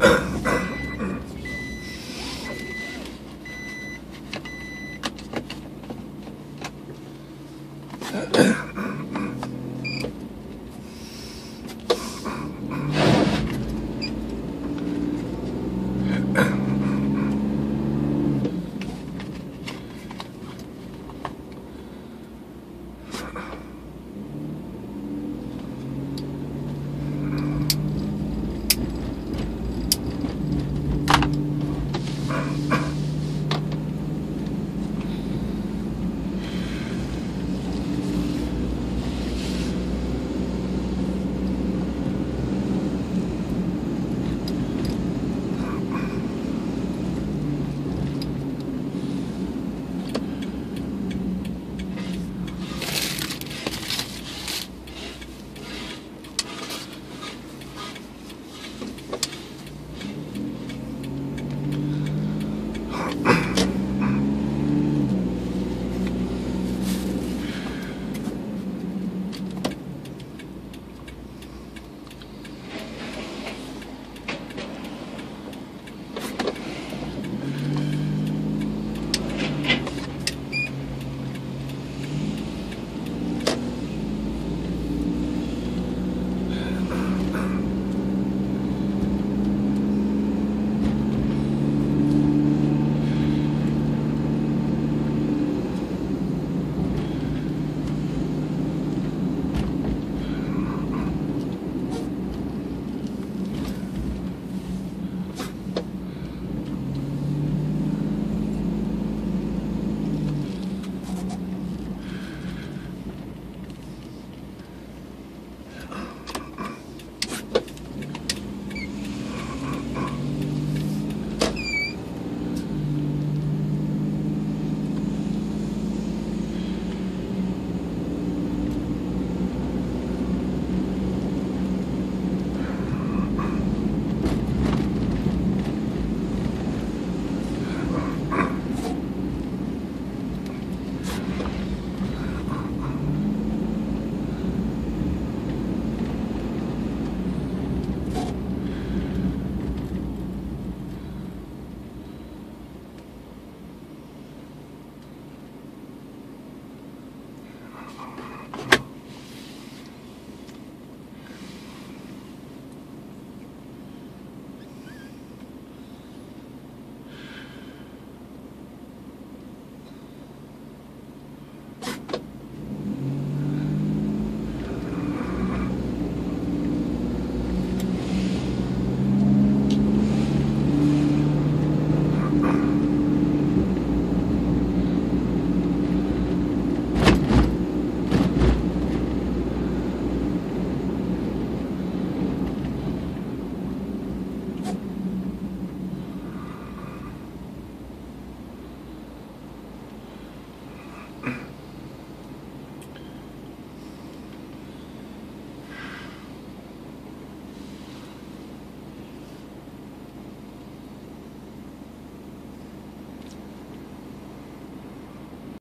Ahem.